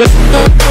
over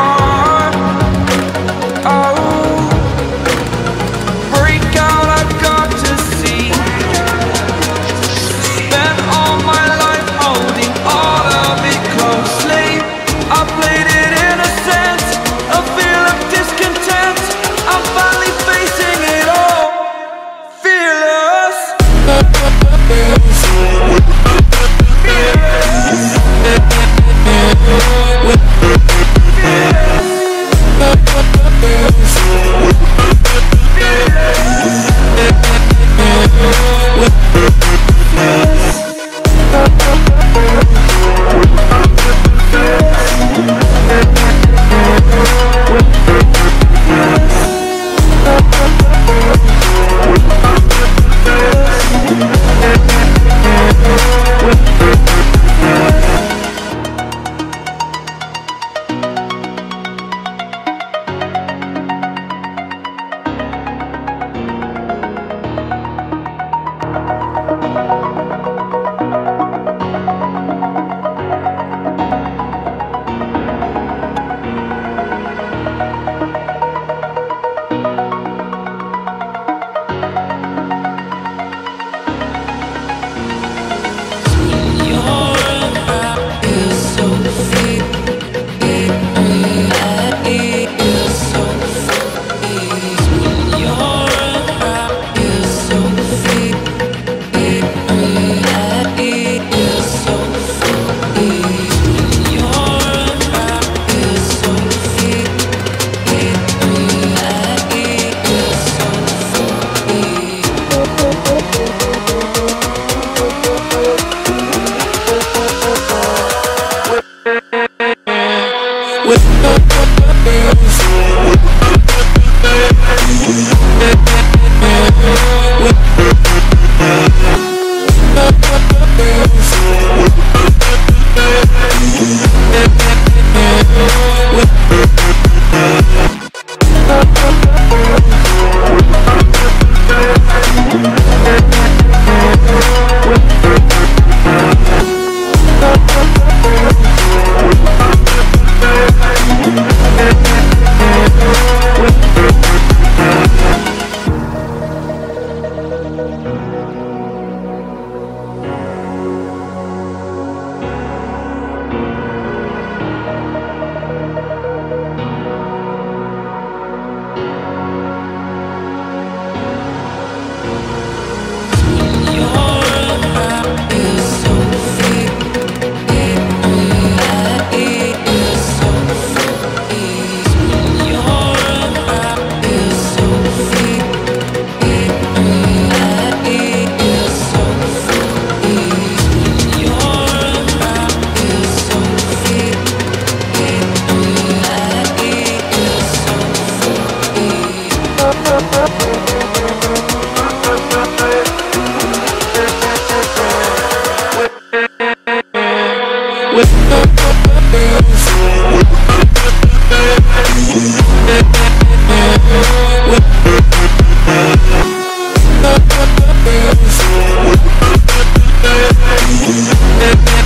Thank